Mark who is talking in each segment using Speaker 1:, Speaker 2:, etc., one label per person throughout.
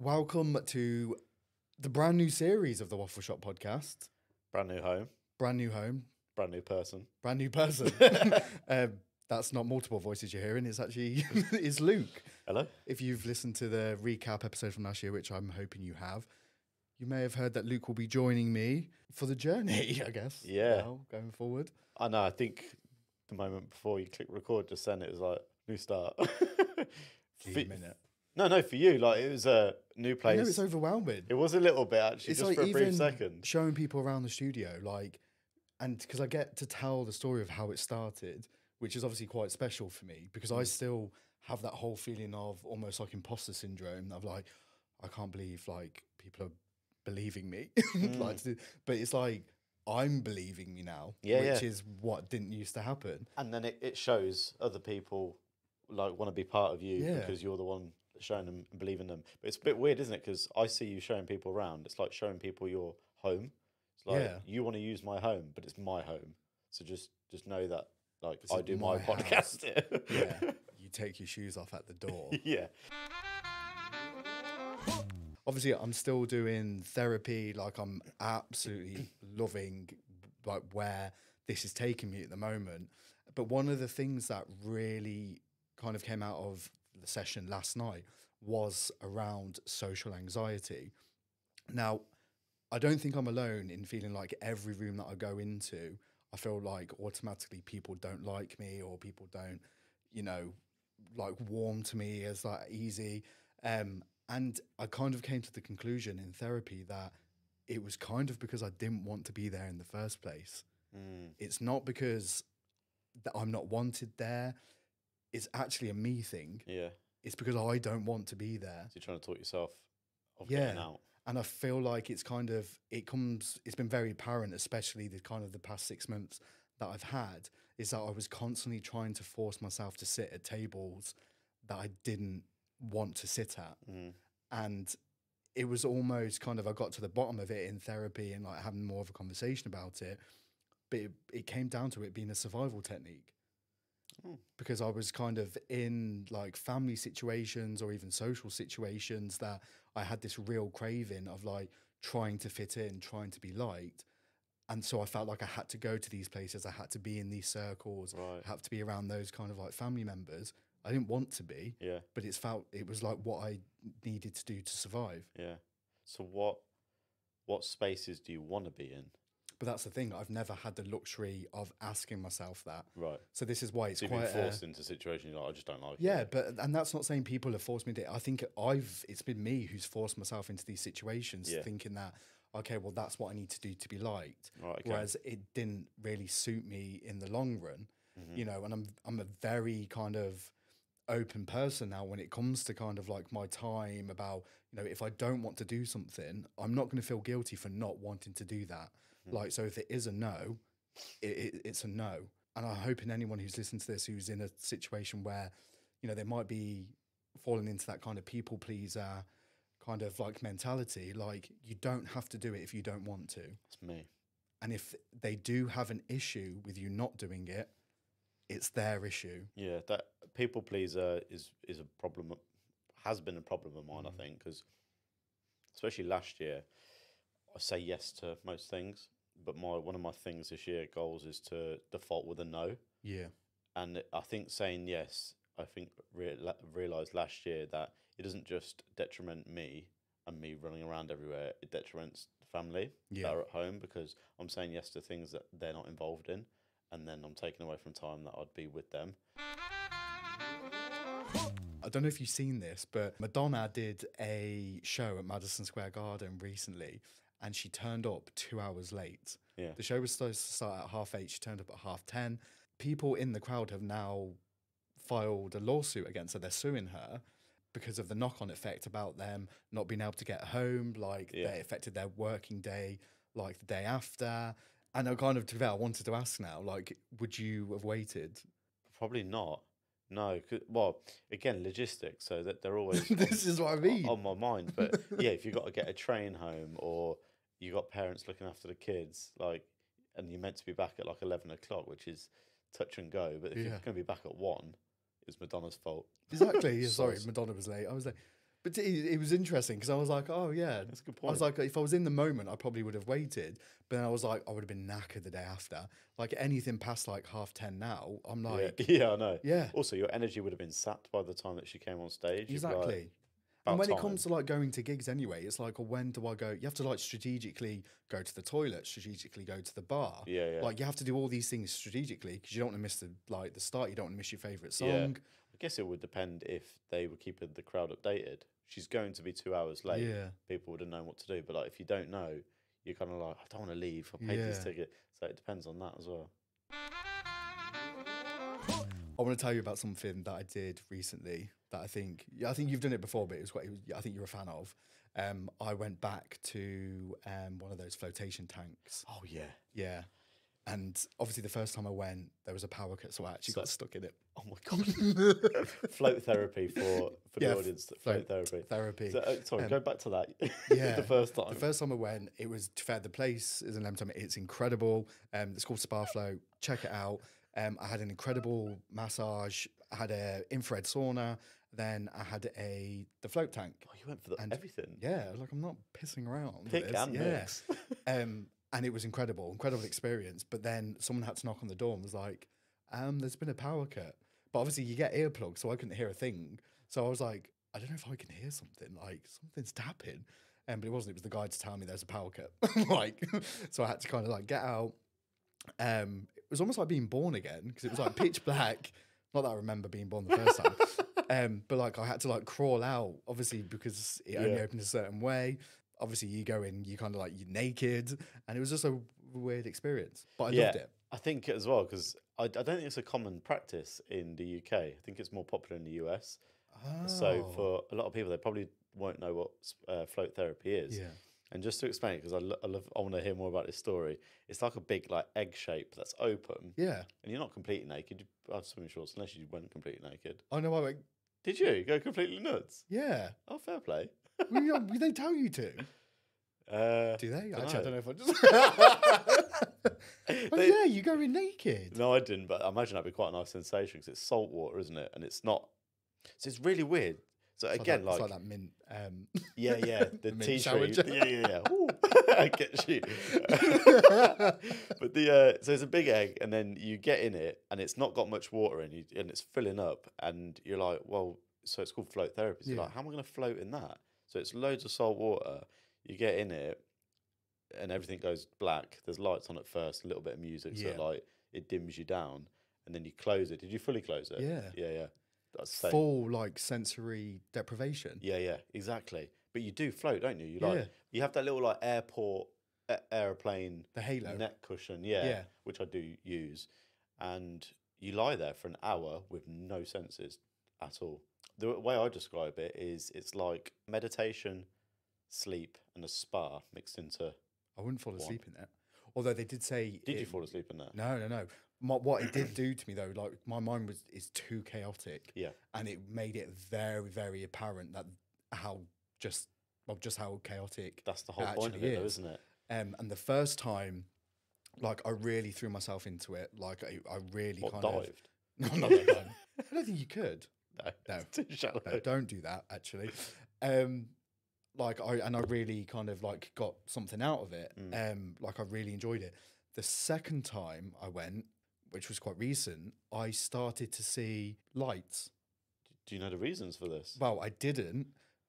Speaker 1: Welcome to the brand new series of the Waffle Shop podcast.
Speaker 2: Brand new home,
Speaker 1: Brand new home,
Speaker 2: brand new person.
Speaker 1: brand new person. um, that's not multiple voices you're hearing. It's actually it's Luke.
Speaker 2: Hello.
Speaker 1: If you've listened to the recap episode from last year, which I'm hoping you have, you may have heard that Luke will be joining me for the journey. I guess.
Speaker 2: Yeah.
Speaker 1: now, going forward.
Speaker 2: I know. I think the moment before you click record, just send it was like new start.
Speaker 1: Minute.
Speaker 2: No, no, for you, like it was a new place.
Speaker 1: know it's overwhelming.
Speaker 2: it was a little bit actually,
Speaker 1: it's
Speaker 2: just
Speaker 1: like
Speaker 2: for a
Speaker 1: even
Speaker 2: brief second.
Speaker 1: showing people around the studio, like, and because I get to tell the story of how it started, which is obviously quite special for me because
Speaker 2: Mm.
Speaker 1: I still have that whole feeling of almost like imposter syndrome of like, I can't believe like people are believing me, like,
Speaker 2: Mm.
Speaker 1: to- but it's like I'm believing me now,
Speaker 2: Yeah,
Speaker 1: which
Speaker 2: yeah.
Speaker 1: is what didn't used to happen.
Speaker 2: And then it, it shows other people like want to be part of you
Speaker 1: Yeah.
Speaker 2: because you're the one showing them and believing them. But it's a bit weird, isn't it? Because I see you showing people around. It's like showing people your home. It's like
Speaker 1: Yeah.
Speaker 2: you want to use my home, but it's my home. So just just know that like
Speaker 1: This
Speaker 2: I
Speaker 1: is
Speaker 2: do my,
Speaker 1: my house.
Speaker 2: podcast here.
Speaker 1: Yeah, you take your shoes off at the door.
Speaker 2: yeah.
Speaker 1: obviously i'm still doing therapy like i'm absolutely loving like where this is taking me at the moment but one of the things that really kind of came out of the session last night was around social anxiety. Now i don't think i'm alone in feeling like every room that i go into i feel like automatically people don't like me or people don't you know like warm to me as like easy. Um and i kind of came to the conclusion in therapy that it was kind of because i didn't want to be there in the first place.
Speaker 2: Mm.
Speaker 1: it's not because that i'm not wanted there it's actually a me thing
Speaker 2: Yeah.
Speaker 1: it's because i don't want to be there
Speaker 2: So you're trying to talk yourself of
Speaker 1: Yeah.
Speaker 2: getting out.
Speaker 1: and I feel like it's kind of it comes it's been very apparent, especially the kind of the past six months that I've had, is that I was constantly trying to force myself to sit at tables that I didn't want to sit at.
Speaker 2: Mm.
Speaker 1: And it was almost kind of I got to the bottom of it in therapy and like having more of a conversation about it. But it, it came down to it being a survival technique.
Speaker 2: Mm.
Speaker 1: Because I was kind of in like family situations or even social situations that I had this real craving of like trying to fit in, trying to be liked. And so I felt like I had to go to these places, I had to be in these circles,
Speaker 2: Right.
Speaker 1: I had to be around those kind of like family members. I didn't want to be,
Speaker 2: Yeah.
Speaker 1: but it's felt it was like what I needed to do to survive.
Speaker 2: Yeah. So what what spaces do you want to be in?
Speaker 1: But that's the thing, I've never had the luxury of asking myself that.
Speaker 2: Right.
Speaker 1: So this is why it's
Speaker 2: So you've been
Speaker 1: quite a-
Speaker 2: forced into situations like, I just don't like
Speaker 1: Yeah,
Speaker 2: it.
Speaker 1: but and that's not saying people have forced me to. I think I've it's been me who's forced myself into these situations,
Speaker 2: Yeah.
Speaker 1: thinking that okay, well that's what I need to do to be liked.
Speaker 2: Right, okay.
Speaker 1: Whereas it didn't really suit me in the long run,
Speaker 2: Mm-hmm.
Speaker 1: you know. And I'm I'm a very kind of open person now when it comes to kind of like my time about you know if I don't want to do something, I'm not going to feel guilty for not wanting to do that.
Speaker 2: Mm-hmm.
Speaker 1: Like so, if it is a no, it, it, it's a no. And I'm hoping anyone who's listened to this who's in a situation where, you know, they might be falling into that kind of people pleaser kind of like mentality, like you don't have to do it if you don't want to.
Speaker 2: It's me.
Speaker 1: And if they do have an issue with you not doing it, it's their issue.
Speaker 2: Yeah, that people pleaser is is a problem. Has been a problem of mine,
Speaker 1: Mm.
Speaker 2: I think, because especially last year, I say yes to most things, but my one of my things this year goals is to default with a no.
Speaker 1: Yeah.
Speaker 2: and I think saying yes, I think rea- realized last year that it doesn't just detriment me and me running around everywhere; it detriments the family
Speaker 1: Yeah.
Speaker 2: that are at home because I'm saying yes to things that they're not involved in, and then I'm taking away from time that I'd be with them.
Speaker 1: I don't know if you've seen this, but Madonna did a show at Madison Square Garden recently and she turned up two hours late.
Speaker 2: Yeah.
Speaker 1: The show was supposed to start at half eight. She turned up at half 10. People in the crowd have now filed a lawsuit against her. They're suing her because of the knock on effect about them not being able to get home, like
Speaker 2: Yeah.
Speaker 1: that affected their working day, like the day after. And I kind of, to be fair, I wanted to ask now, like, would you have waited?
Speaker 2: Probably not. No, well, again, logistics. So that they're always
Speaker 1: this is what I mean.
Speaker 2: on my mind. But yeah, if you've got to get a train home or you got parents looking after the kids, like, and you're meant to be back at like eleven o'clock, which is touch and go. But if you're going to be back at one, it's Madonna's fault.
Speaker 1: Exactly. yeah, Sorry, Madonna was late. I was like, But it, it was interesting because I was like, oh yeah,
Speaker 2: That's a good point.
Speaker 1: I was like, if I was in the moment, I probably would have waited. But then I was like, I would have been knackered the day after. Like anything past like half ten now, I'm like,
Speaker 2: yeah, I know.
Speaker 1: yeah,
Speaker 2: Also, your energy would have been sapped by the time that she came on stage. You'd be like,
Speaker 1: exactly. And when it comes to like going to gigs anyway, it's like, well, when do I go? You have to like strategically go to the toilet, strategically go to the bar.
Speaker 2: yeah, yeah.
Speaker 1: Like you have to do all these things strategically because you don't want to miss the like the start. You don't want to miss your favorite song.
Speaker 2: Yeah. I guess it would depend if they were keeping the crowd updated. She's going to be two hours late.
Speaker 1: Yeah.
Speaker 2: People would have known what to do. But like, if you don't know, you're kind of like, I don't want to leave. I paid this ticket. So it depends on that as well.
Speaker 1: I want to tell you about something that I did recently that I think yeah, I think you've done it before, but it was was, I think you're a fan of. Um, I went back to um, one of those flotation tanks.
Speaker 2: Oh yeah.
Speaker 1: Yeah, and obviously the first time I went, there was a power cut, so I actually got stuck in it.
Speaker 2: Oh my god. float therapy for for
Speaker 1: Yeah,
Speaker 2: the audience. Float,
Speaker 1: float
Speaker 2: therapy.
Speaker 1: Therapy.
Speaker 2: So, uh, sorry,
Speaker 1: Um,
Speaker 2: go back to that.
Speaker 1: yeah,
Speaker 2: the first time.
Speaker 1: The first time I went, it was to fair. The place is in Leamington. It's incredible. Um, it's called Spa Float. Check it out. Um, I had an incredible massage. I had a infrared sauna. Then I had a the float tank.
Speaker 2: oh, you went for the,
Speaker 1: and-
Speaker 2: everything.
Speaker 1: Yeah, like I'm not pissing around.
Speaker 2: Pick and
Speaker 1: yeah. Um, and it was incredible, incredible experience. But then someone had to knock on the door and was like, um, "There's been a power cut." But obviously, you get earplugs, so I couldn't hear a thing. So I was like, "I don't know if I can hear something. Like something's tapping." Um, but it wasn't. It was the guy to tell me there's a power cut. like, so I had to kind of like get out. Um, it was almost like being born again because it was like pitch black. Not that I remember being born the first time. Um, but like I had to like crawl out, obviously because it only
Speaker 2: Yeah.
Speaker 1: opened a certain way. Obviously, you go in, you kind of like you're naked, and it was just a weird experience. But I
Speaker 2: Yeah.
Speaker 1: loved it.
Speaker 2: I think as well because I, I don't think it's a common practice in the UK. I think it's more popular in the US.
Speaker 1: Oh.
Speaker 2: So for a lot of people, they probably won't know what uh, float therapy is.
Speaker 1: yeah,
Speaker 2: And just to explain it, because I, lo- I love, I want to hear more about this story. It's like a big like egg shape that's open,
Speaker 1: yeah,
Speaker 2: and you're not completely naked. You have swimming shorts unless you went completely naked.
Speaker 1: Oh no, I went,
Speaker 2: Did you go completely nuts?
Speaker 1: yeah,
Speaker 2: Oh, fair play.
Speaker 1: Well, they tell you to.
Speaker 2: Uh,
Speaker 1: Do they? Actually, I don't know if I just. oh
Speaker 2: They-
Speaker 1: yeah, you go in naked.
Speaker 2: No, I didn't, but I imagine that'd be quite a nice sensation because it's salt water, isn't it? And it's not. So it's really weird. So
Speaker 1: It's
Speaker 2: again,
Speaker 1: that, it's
Speaker 2: like,
Speaker 1: like that mint. Um,
Speaker 2: yeah, yeah, the
Speaker 1: mint
Speaker 2: tea
Speaker 1: shower
Speaker 2: tree,
Speaker 1: gel.
Speaker 2: yeah, yeah, yeah. Ooh, I get you. but the uh, so it's a big egg, and then you get in it, and it's not got much water in you, and it's filling up, and you're like, well, so it's called float therapy. So you're
Speaker 1: Yeah.
Speaker 2: like, how am I going to float in that? So it's loads of salt water. You get in it, and everything goes black. There's lights on at first, a little bit of music,
Speaker 1: Yeah.
Speaker 2: so like it dims you down, and then you close it. Did you fully close it?
Speaker 1: Yeah.
Speaker 2: yeah, yeah. That's same.
Speaker 1: full like sensory deprivation.
Speaker 2: Yeah, yeah, exactly. But you do float, don't you? You like
Speaker 1: Yeah.
Speaker 2: you have that little like airport a- airplane
Speaker 1: The halo.
Speaker 2: neck cushion, yeah,
Speaker 1: Yeah.
Speaker 2: which I do use, and you lie there for an hour with no senses at all. The way I describe it is it's like meditation, sleep, and a spa mixed into.
Speaker 1: I wouldn't fall
Speaker 2: One.
Speaker 1: asleep in it. Although they did say,
Speaker 2: Did you fall asleep in that?
Speaker 1: No, no, no. My, what it did do to me though, like my mind was is too chaotic.
Speaker 2: Yeah.
Speaker 1: and it made it very, very apparent that how just well, just how chaotic.
Speaker 2: That's the whole point of it, though,
Speaker 1: is.
Speaker 2: isn't it?
Speaker 1: Um, and the first time, like I really threw myself into it. Like I, I really
Speaker 2: What
Speaker 1: kind
Speaker 2: dived?
Speaker 1: of. No, no, no, no. I don't think you could.
Speaker 2: No,
Speaker 1: No.
Speaker 2: too shallow.
Speaker 1: No, don't do that. Actually, um, like I and I really kind of like got something out of it.
Speaker 2: Mm.
Speaker 1: Um, like I really enjoyed it. The second time I went, which was quite recent, I started to see lights.
Speaker 2: Do you know the reasons for this?
Speaker 1: Well, I didn't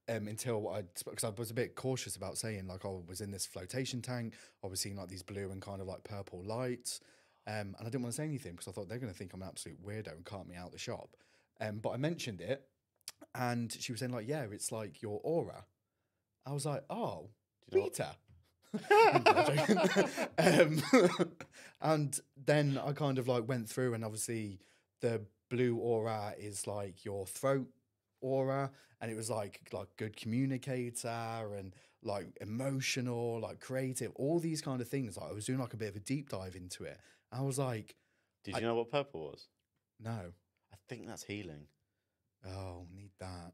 Speaker 1: um, until I because I was a bit cautious about saying like I was in this flotation tank. I was seeing like these blue and kind of like purple lights, um, and I didn't want to say anything because I thought they're going to think I'm an absolute weirdo and cart me out of the shop. Um, but I mentioned it, and she was saying like, "Yeah, it's like your aura." I was like, "Oh,
Speaker 2: you know
Speaker 1: Peter." Um, and then I kind of like went through, and obviously the blue aura is like your throat aura, and it was like like good communicator and like emotional, like creative, all these kind of things. Like I was doing like a bit of a deep dive into it. I was like,
Speaker 2: Did
Speaker 1: I-
Speaker 2: you know what purple was?
Speaker 1: no,
Speaker 2: I think that's healing.
Speaker 1: oh, need that.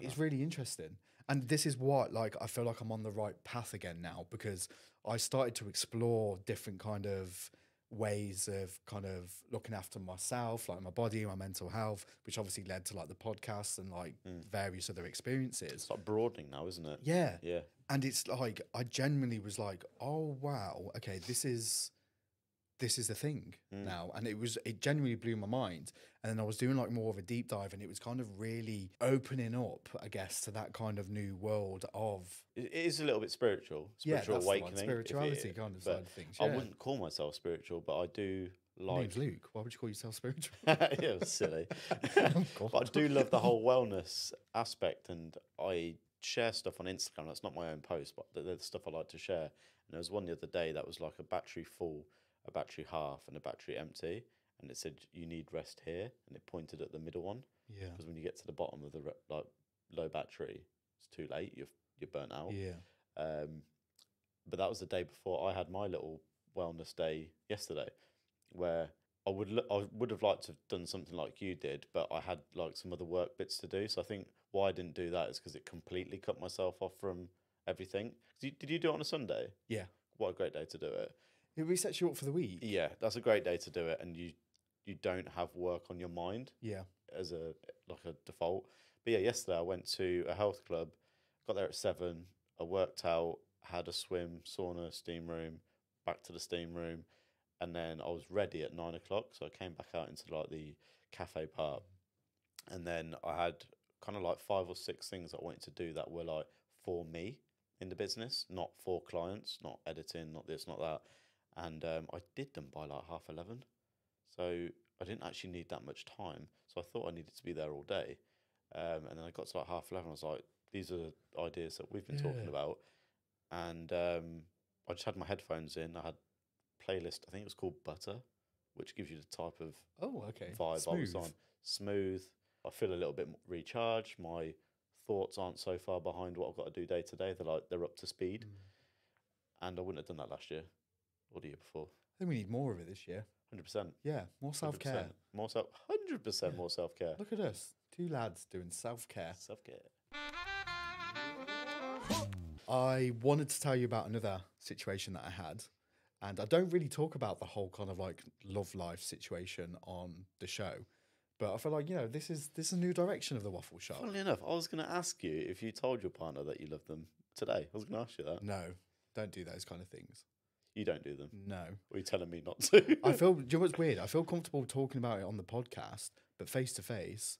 Speaker 1: It's really interesting. And this is what like I feel like I'm on the right path again now because I started to explore different kind of ways of kind of looking after myself, like my body, my mental health, which obviously led to like the podcasts and like hmm. various other experiences.
Speaker 2: It's like broadening now, isn't it?
Speaker 1: Yeah.
Speaker 2: Yeah.
Speaker 1: And it's like I genuinely was like, oh wow, okay, this is this is the thing mm. now. And it was it genuinely blew my mind. And then I was doing like more of a deep dive and it was kind of really opening up, I guess, to that kind of new world of
Speaker 2: It is a little bit spiritual,
Speaker 1: Yeah,
Speaker 2: spiritual
Speaker 1: that's
Speaker 2: awakening. if it-
Speaker 1: spirituality kind of side of things,
Speaker 2: I wouldn't call myself spiritual, but I do like.
Speaker 1: Luke. Why would you call yourself spiritual?
Speaker 2: yeah, silly.
Speaker 1: Oh,
Speaker 2: but I do love the whole wellness aspect, and I share stuff on Instagram. That's not my own post, but the, the stuff I like to share. And there was one the other day that was like a battery full, a battery half, and a battery empty, and it said you need rest here, and it pointed at the middle one
Speaker 1: Yeah.
Speaker 2: because when you get to the bottom of the re- like low battery, it's too late. You're you're burnt out.
Speaker 1: Yeah.
Speaker 2: Um, but that was the day before I had my little wellness day yesterday, where I would I would have liked to have done something like you did, but I had like some other work bits to do. So I think why I didn't do that is because it completely cut myself off from everything. 'Cause you, did you do it on a Sunday?
Speaker 1: Yeah.
Speaker 2: What a great day to do it.
Speaker 1: It resets you up for the week.
Speaker 2: Yeah, that's a great day to do it, and you you don't have work on your mind
Speaker 1: Yeah.
Speaker 2: as a like a default. But yeah, yesterday I went to a health club, got there at seven. I worked out, had a swim, sauna, steam room, back to the steam room, and then I was ready at nine o'clock. So I came back out into like the cafe part, and then I had kind of like five or six things I wanted to do that were like for me in the business, not for clients, not editing, not this, not that. And um, I did them by like half eleven. So I didn't actually need that much time. So I thought I needed to be there all day. Um, and then I got to like half 11. I was like, these are ideas that we've been talking about. And um, I just had my headphones in. I had playlist, I think it was called Butter, which gives you the type of
Speaker 1: Oh, okay.
Speaker 2: vibe I was
Speaker 1: Smooth.
Speaker 2: on. Smooth. I feel a little bit recharged. My thoughts aren't so far behind what I've got to do day to day. They're like, they're up to speed.
Speaker 1: Mm.
Speaker 2: And I wouldn't have done that last year or the year before.
Speaker 1: I think we need more of it this year.
Speaker 2: 100%.
Speaker 1: Yeah, more self care.
Speaker 2: More self, 100% more self care.
Speaker 1: Look at us, two lads doing self care.
Speaker 2: Self care.
Speaker 1: I wanted to tell you about another situation that I had, and I don't really talk about the whole kind of like love life situation on the show, but I feel like you know this is this is a new direction of the waffle shop.
Speaker 2: Funnily enough, I was going to ask you if you told your partner that you love them today. I was going to ask you that.
Speaker 1: No, don't do those kind of things.
Speaker 2: You don't do them.
Speaker 1: No,
Speaker 2: Or are you telling me not to?
Speaker 1: I feel. Do you know what's weird? I feel comfortable talking about it on the podcast, but face to face,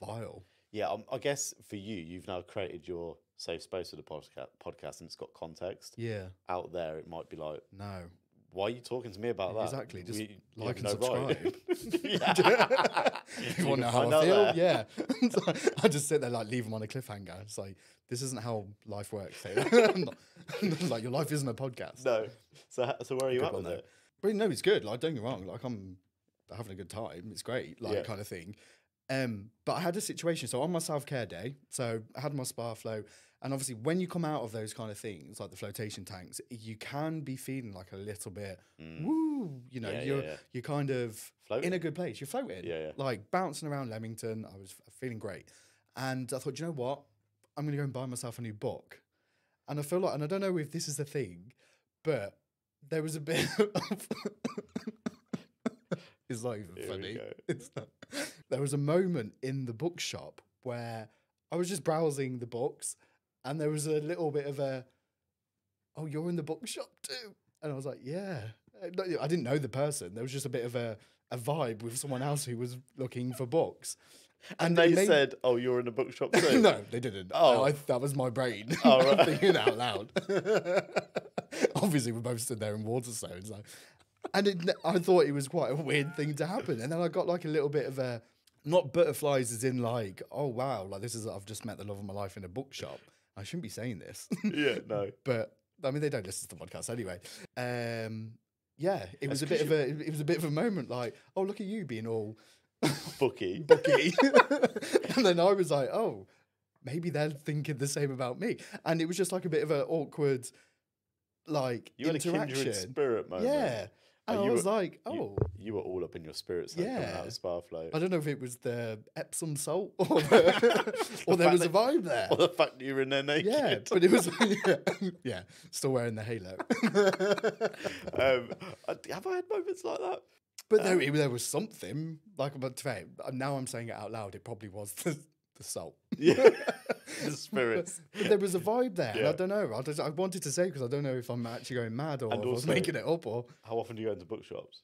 Speaker 1: vile.
Speaker 2: yeah, um, I guess for you, you've now created your safe space for the podcast, podcast and it's got context.
Speaker 1: Yeah,
Speaker 2: Out there, it might be like,
Speaker 1: no.
Speaker 2: Why are you talking to me about that?
Speaker 1: Exactly, just
Speaker 2: We-
Speaker 1: like and
Speaker 2: no
Speaker 1: subscribe. you want to know how I feel? Yeah. So I just sit there like leave them on a cliffhanger. It's like this isn't how life works. Not- like your life isn't a podcast.
Speaker 2: No. So, so where are you
Speaker 1: Good
Speaker 2: at with
Speaker 1: though.
Speaker 2: it?
Speaker 1: But no, it's good. Like don't get me wrong. Like I'm having a good time. It's great. Like
Speaker 2: Yeah.
Speaker 1: kind of thing. Um, but I had a situation. So on my self care day, so I had my Spa Float, and obviously when you come out of those kind of things, like the flotation tanks, you can be feeling like a little bit, woo. You know,
Speaker 2: Mm. Yeah, yeah,
Speaker 1: you're
Speaker 2: yeah.
Speaker 1: you're kind of
Speaker 2: Floating.
Speaker 1: in a good place. You're floating.
Speaker 2: Yeah, yeah.
Speaker 1: Like bouncing around Leamington. I was feeling great. And I thought, you know what? I'm going to go and buy myself a new book. And I feel like, and I don't know if this is the thing, but there was a bit of. it's not even
Speaker 2: Here
Speaker 1: funny. It's not. There was a moment in the bookshop where I was just browsing the books and there was a little bit of a, oh, you're in the bookshop too. And I was like, yeah. I didn't know the person. There was just a bit of a, a vibe with someone else who was looking for books.
Speaker 2: And
Speaker 1: it
Speaker 2: they said, oh, you're in a bookshop too?
Speaker 1: no, they didn't.
Speaker 2: Oh.
Speaker 1: Oh, I, that was my brain.
Speaker 2: Oh, right.
Speaker 1: thinking out loud. Obviously, we both stood there in Waterstones. Like, and it, I thought it was quite a weird thing to happen. And then I got like a little bit of a, not butterflies as in like, oh wow, like this is, I've just met the love of my life in a bookshop. I shouldn't be saying this.
Speaker 2: yeah, no.
Speaker 1: but I mean, they don't listen to the podcast anyway. Um, yeah, it was a bit of a, it was a bit of a moment like, oh, look at you being all
Speaker 2: Bookie.
Speaker 1: bookie. and then I was like, oh, maybe they're thinking the same about me. And it was just like a bit of an awkward, like,
Speaker 2: You had a
Speaker 1: interaction.
Speaker 2: kindred spirit moment.
Speaker 1: yeah. And I
Speaker 2: you
Speaker 1: was
Speaker 2: were-
Speaker 1: like, oh,
Speaker 2: You, were all up in your spirits coming out
Speaker 1: Yeah.
Speaker 2: of Spa Float.
Speaker 1: I don't know if it was the Epsom salt or, the, or there
Speaker 2: fact
Speaker 1: was a vibe there.
Speaker 2: Or the fact that you were in there naked.
Speaker 1: Yeah, but it was yeah, yeah, still wearing the halo.
Speaker 2: um, have I had moments like that?
Speaker 1: But there, there was something like, but now I'm saying it out loud. It probably was the, the salt.
Speaker 2: Yeah. the spirits.
Speaker 1: But there was a vibe there. and I don't know. I, just, I wanted to say because I don't know if I'm actually going mad or if I was making it up or
Speaker 2: How often do you go into bookshops?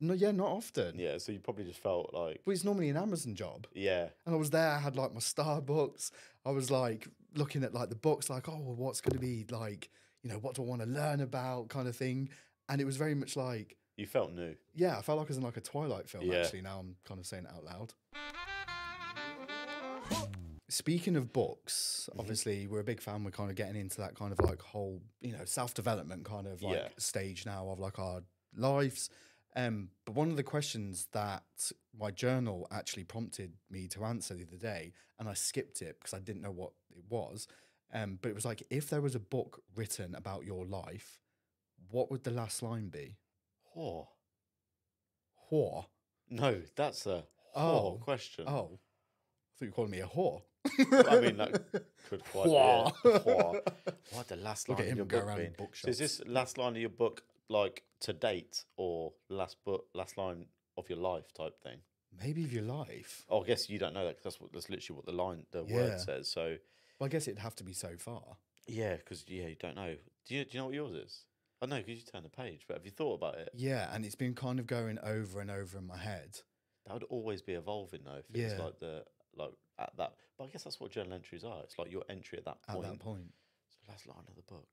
Speaker 1: no. Yeah, not often.
Speaker 2: Yeah, so you probably just felt like,
Speaker 1: But it's normally an Amazon job.
Speaker 2: yeah,
Speaker 1: And I was there, I had like my Starbucks. I was like looking at like the books, like, oh, well, what's going to be like, you know, what do I want to learn about kind of thing. And it was very much like,
Speaker 2: you felt new.
Speaker 1: yeah, I felt like I was in like a Twilight film,
Speaker 2: Yeah.
Speaker 1: actually. Now I'm kind of saying it out loud. Speaking of books,
Speaker 2: Mm-hmm.
Speaker 1: obviously we're a big fan. We're kind of getting into that kind of like whole, you know, self development kind of like
Speaker 2: Yeah.
Speaker 1: stage now of like our lives. Um, but one of the questions that my journal actually prompted me to answer the other day, and I skipped it because I didn't know what it was. Um, but it was like, if there was a book written about your life, what would the last line be?
Speaker 2: Oh,
Speaker 1: Whore.
Speaker 2: no, that's a
Speaker 1: Oh.
Speaker 2: oh. question.
Speaker 1: Oh, I thought you were calling me a whore.
Speaker 2: I mean, that could quite be it. What the last
Speaker 1: Look
Speaker 2: line of your book been? So is this last line of your book like to date or last book, last line of your life type thing?
Speaker 1: Maybe of your life.
Speaker 2: Oh, I guess you don't know that 'cause that's what that's literally what the line, the
Speaker 1: Yeah.
Speaker 2: word says. So
Speaker 1: Well, I guess it'd have to be so far.
Speaker 2: yeah, because yeah, you don't know. Do you do you know what yours is? I know because you turn the page, but have you thought about it?
Speaker 1: Yeah, and it's been kind of going over and over in my head.
Speaker 2: That would always be evolving though. If it was
Speaker 1: Yeah.
Speaker 2: like the like at that. But I guess that's what journal entries are. It's like your entry at that point.
Speaker 1: At that point,
Speaker 2: So last line of the book.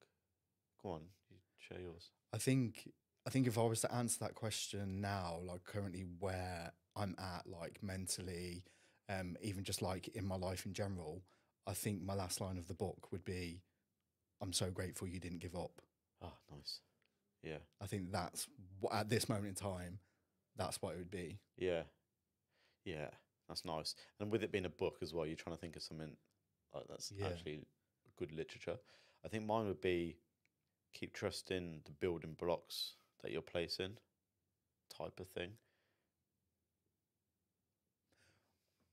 Speaker 2: Go on, you share yours.
Speaker 1: I think I think if I was to answer that question now, like currently where I'm at, like mentally, um, even just like in my life in general, I think my last line of the book would be, "I'm so grateful you didn't give up."
Speaker 2: Ah, nice. Yeah,
Speaker 1: I think that's wh- at this moment in time, that's what it would be.
Speaker 2: yeah, yeah. That's nice. And with it being a book as well, you're trying to think of something like that's
Speaker 1: Yeah.
Speaker 2: actually good literature. I think mine would be keep trusting the building blocks that you're placing, type of thing.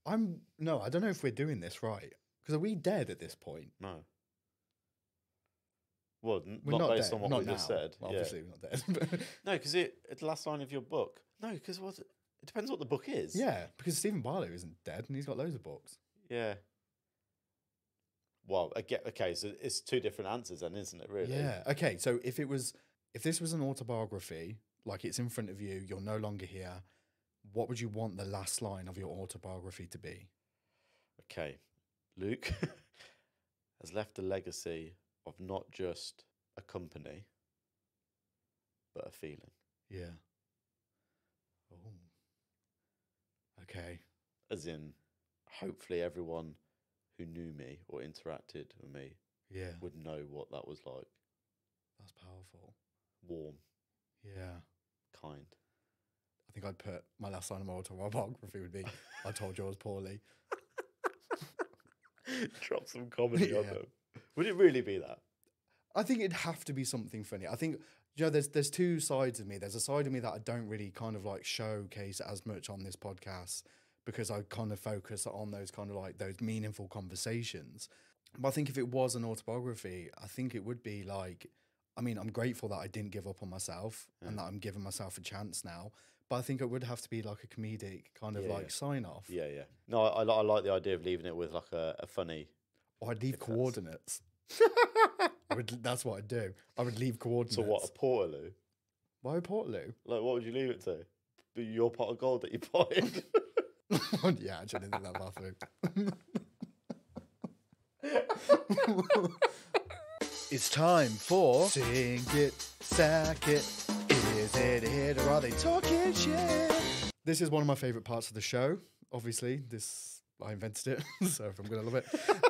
Speaker 1: I'm no, I don't know if we're doing this right because are we dead at this point?
Speaker 2: No. Well, n-
Speaker 1: We're
Speaker 2: not,
Speaker 1: not,
Speaker 2: based
Speaker 1: dead.
Speaker 2: on what
Speaker 1: not
Speaker 2: we
Speaker 1: now.
Speaker 2: just said.
Speaker 1: Well,
Speaker 2: yeah.
Speaker 1: Obviously, we're not dead.
Speaker 2: No, because it, it's the last line of your book. No, because what it depends what the book is.
Speaker 1: yeah, because Steven Bartlett isn't dead and he's got loads of books.
Speaker 2: Yeah. Well, okay, so it's two different answers then, isn't it, really?
Speaker 1: Yeah. Okay. So if it was, if this was an autobiography, like it's in front of you, you're no longer here. What would you want the last line of your autobiography to be?
Speaker 2: Okay. Luke has left a legacy of not just a company, but a feeling.
Speaker 1: Yeah. Oh. Okay.
Speaker 2: As in, hopefully everyone who knew me or interacted with me
Speaker 1: Yeah.
Speaker 2: would know what that was like.
Speaker 1: That's powerful.
Speaker 2: Warm,
Speaker 1: Yeah.
Speaker 2: kind.
Speaker 1: I think I'd put my last line of my autobiography would be I told yours poorly.
Speaker 2: Drop some comedy on
Speaker 1: Yeah.
Speaker 2: them. Would it really be that?
Speaker 1: I think it'd have to be something funny. I think you know, there's there's two sides of me. There's a side of me that I don't really kind of like showcase as much on this podcast because I kind of focus on those kind of like those meaningful conversations. But I think if it was an autobiography, I think it would be like, I mean, I'm grateful that I didn't give up on myself and that I'm giving myself a chance now. But I think it would have to be like a comedic kind of
Speaker 2: Yeah,
Speaker 1: like
Speaker 2: yeah.
Speaker 1: sign off.
Speaker 2: Yeah, yeah. No, I, I, I like the idea of leaving it with like a, a funny.
Speaker 1: Or I'd leave coordinates. I would, that's what I'd do. I would leave coordinates.
Speaker 2: So what, a Portaloo?
Speaker 1: Why Portaloo?
Speaker 2: Like, what would you leave it to? Be your pot of gold that you potted?
Speaker 1: yeah, actually, I didn't think that far through. it's time for Sink It, Sack It. Is it it or are they talking shit? This is one of my favourite parts of the show. Obviously, this I invented it, so if I'm gonna love it.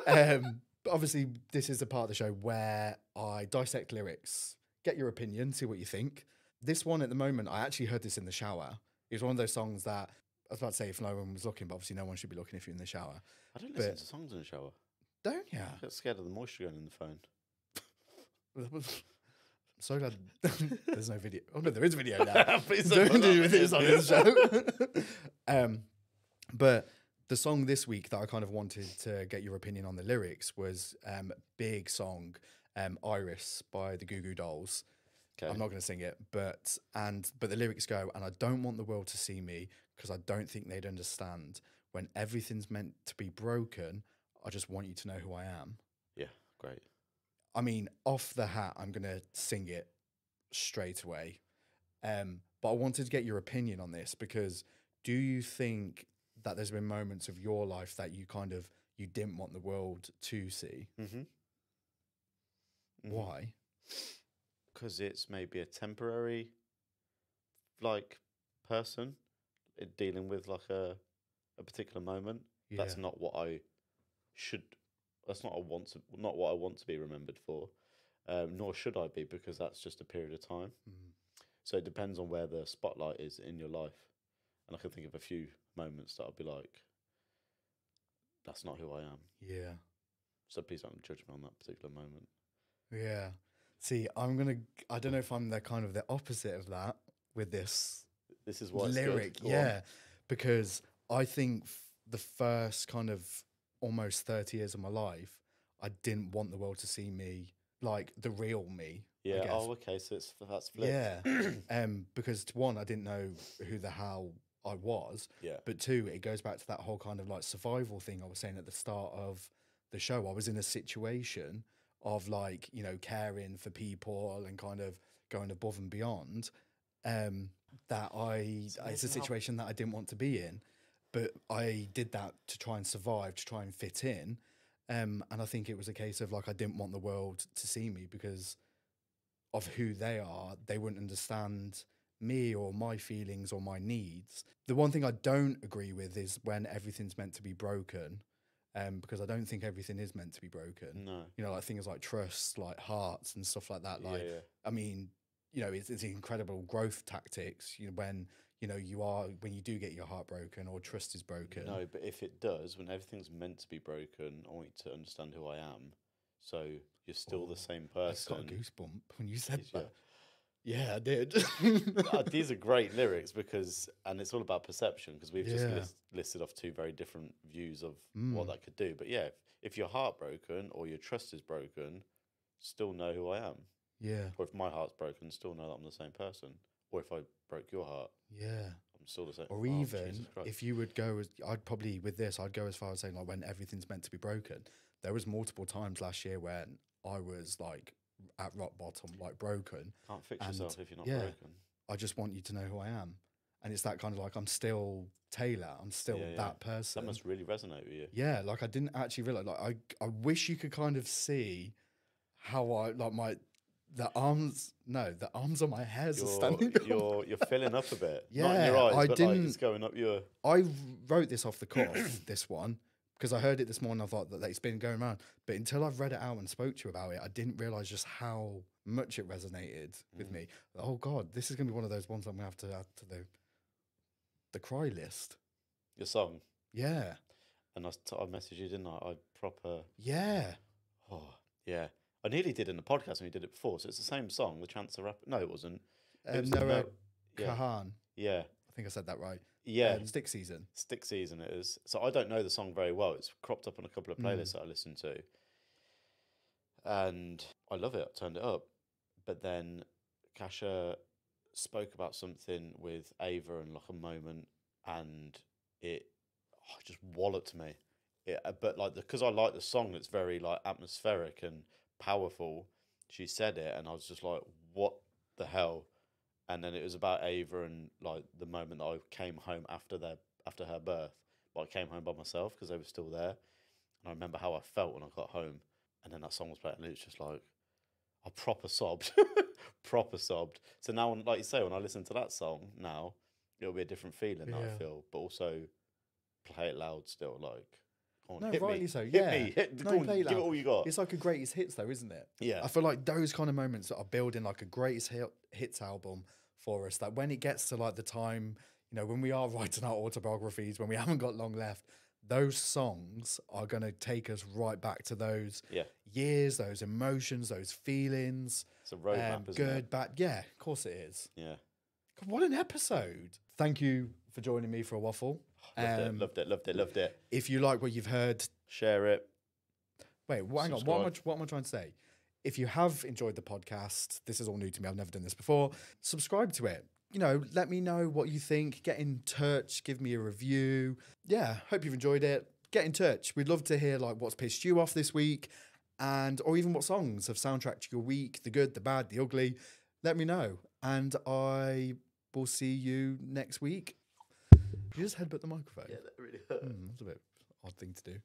Speaker 1: Um, but obviously, this is the part of the show where I dissect lyrics, get your opinion, see what you think. This one at the moment, I actually heard this in the shower. It's one of those songs that I was about to say if no one was looking, but obviously no one should be looking if you're in the shower.
Speaker 2: I don't listen
Speaker 1: But-
Speaker 2: to songs in the shower.
Speaker 1: Don't you?
Speaker 2: I get scared of the moisture going in the phone.
Speaker 1: I'm so glad there's no video. Oh no, there is video now.
Speaker 2: Please
Speaker 1: Don't do this on this show. um, but the song this week that I kind of wanted to get your opinion on the lyrics was um, big song um, Iris by the Goo Goo Dolls.
Speaker 2: Okay.
Speaker 1: I'm not going to sing it, but and but the lyrics go, and I don't want the world to see me because I don't think they'd understand when everything's meant to be broken. I just want you to know who I am.
Speaker 2: Yeah, great.
Speaker 1: I mean, off the hat, I'm going to sing it straight away. Um, but I wanted to get your opinion on this because do you think that there's been moments of your life that you kind of you didn't want the world to see?
Speaker 2: Mm-hmm.
Speaker 1: Why?
Speaker 2: Because it's maybe a temporary, like, person uh, dealing with like a a particular moment. That's not what I should. That's not I want to. Not what I want to be remembered for. Um, nor should I be because that's just a period of time.
Speaker 1: Mm.
Speaker 2: So it depends on where the spotlight is in your life. And I can think of a few moments that I'll be like, that's not who I am.
Speaker 1: Yeah.
Speaker 2: So please don't judge me on that particular moment.
Speaker 1: Yeah. See, I'm gonna. I don't know if I'm the kind of the opposite of that with this
Speaker 2: This is why good.
Speaker 1: lyric.
Speaker 2: Go on.
Speaker 1: Yeah, because I think f- the first kind of almost 30 years of my life, I didn't want the world to see me like the real me.
Speaker 2: Yeah. Oh, okay. So it's that's flipped.
Speaker 1: Yeah. um, because to one, I didn't know who the hell I was,
Speaker 2: Yeah.
Speaker 1: but two, it goes back to that whole kind of like survival thing I was saying at the start of the show. I was in a situation of like, you know, caring for people and kind of going above and beyond. Um, that I, it's a situation that I didn't want to be in, but I did that to try and survive, to try and fit in. Um, and I think it was a case of like, I didn't want the world to see me because of who they are, they wouldn't understand me or my feelings or my needs. The one thing I don't agree with is when everything's meant to be broken, um, because I don't think everything is meant to be broken.
Speaker 2: No.
Speaker 1: You know, like things like trust, like hearts and stuff like that. Like,
Speaker 2: yeah, yeah.
Speaker 1: I mean, you know, it's, it's incredible growth tactics. You know, when you know you are when you do get your heart broken or trust is broken.
Speaker 2: No, but if it does, when everything's meant to be broken, I want you to understand who I am. So you're still the same
Speaker 1: person. I got a goosebump when you said
Speaker 2: ya?
Speaker 1: that. Yeah, I did.
Speaker 2: Uh, these are great lyrics because, and it's all about perception because we've just
Speaker 1: Yeah.
Speaker 2: list, listed off two very different views of
Speaker 1: Mm.
Speaker 2: what that could do. But yeah, if, if you're heartbroken or your trust is broken, still know who I am.
Speaker 1: yeah,
Speaker 2: Or if my heart's broken, still know that I'm the same person. Or if I broke your heart,
Speaker 1: yeah.
Speaker 2: I'm still the same.
Speaker 1: Or
Speaker 2: Oh,
Speaker 1: even
Speaker 2: Jesus Christ.
Speaker 1: if you would go, as, I'd probably with this, I'd go as far as saying like when everything's meant to be broken. There was multiple times last year when I was like at rock bottom, like broken.
Speaker 2: can't fix
Speaker 1: and,
Speaker 2: yourself if you're not
Speaker 1: yeah.
Speaker 2: broken.
Speaker 1: I just want you to know who I am, and it's that kind of like I'm still Taylor. I'm still
Speaker 2: Yeah, yeah.
Speaker 1: that person.
Speaker 2: That must really resonate with you.
Speaker 1: yeah, like I didn't actually realize. Like I, I wish you could kind of see how I like my the arms. No, the arms on my hairs are
Speaker 2: You're,
Speaker 1: standing.
Speaker 2: you're you're filling up a bit.
Speaker 1: Yeah,
Speaker 2: your eyes,
Speaker 1: I
Speaker 2: but
Speaker 1: didn't-
Speaker 2: it's going up your.
Speaker 1: I wrote this off the cuff, this one, because I heard it this morning. I thought that it's been going around, but until I've read it out and spoke to you about it, I didn't realize just how much it resonated with
Speaker 2: Mm.
Speaker 1: me. Oh God, this is gonna be one of those ones I'm gonna have to add to the the cry list.
Speaker 2: your song.
Speaker 1: Yeah,
Speaker 2: And I, t- I messaged you, didn't I? I proper.
Speaker 1: yeah,
Speaker 2: Oh, yeah. I nearly did in the podcast when we did it before. So it's the same song, The Chance the Rapper. No, it wasn't. It
Speaker 1: um,
Speaker 2: was
Speaker 1: Noah
Speaker 2: yeah.
Speaker 1: Kahan.
Speaker 2: Yeah.
Speaker 1: I think I said that right.
Speaker 2: Yeah.
Speaker 1: um, Stick season.
Speaker 2: Stick Season it is. So I don't know the song very well. It's cropped up on a couple of
Speaker 1: Mm.
Speaker 2: playlists that I listen to. And I love it. I turned it up. But then Kasha spoke about something with Ava and like a moment and it oh, just walloped me. It, uh, but like because I like the song, it's very like atmospheric and powerful. She said it, and I was just like, "What the hell?" And then it was about Ava and like the moment that I came home after their after her birth. But I came home by myself because they were still there, and I remember how I felt when I got home. And then that song was playing, and it was just like I proper sobbed, proper sobbed. So now, like you say, when I listen to that song now, it'll be a different feeling
Speaker 1: Yeah.
Speaker 2: I feel, but also play it loud still. Like, come on,
Speaker 1: No,
Speaker 2: hit
Speaker 1: rightly
Speaker 2: me,
Speaker 1: so,
Speaker 2: hit
Speaker 1: yeah.
Speaker 2: me, hit,
Speaker 1: No,
Speaker 2: on, give it all you got.
Speaker 1: It's like a greatest hits, though, isn't it?
Speaker 2: yeah,
Speaker 1: I feel like those kind of moments that are building like a greatest hit, hits album for us. That when it gets to like the time, you know, when we are writing our autobiographies, when we haven't got long left, those songs are going to take us right back to those
Speaker 2: yeah,
Speaker 1: years, those emotions, those feelings.
Speaker 2: It's a roadmap,
Speaker 1: um,
Speaker 2: isn't
Speaker 1: good,
Speaker 2: it?
Speaker 1: bad. Yeah, of course it is.
Speaker 2: Yeah.
Speaker 1: God, what an episode. Thank you for joining me for a waffle.
Speaker 2: Loved
Speaker 1: Um,
Speaker 2: it, loved it, loved it, loved it.
Speaker 1: If you like what you've heard,
Speaker 2: Share it.
Speaker 1: wait, wh- hang on. What am, I, what am I trying to say? If you have enjoyed the podcast, this is all new to me. I've never done this before. Subscribe to it. You know, let me know what you think. Get in touch. Give me a review. Yeah, hope you've enjoyed it. Get in touch. We'd love to hear like what's pissed you off this week, and or even what songs have soundtracked your week, the good, the bad, the ugly. Let me know, and I will see you next week. You just headbutt the microphone.
Speaker 2: Yeah, that really hurt.
Speaker 1: Hmm, that's a bit odd thing to do.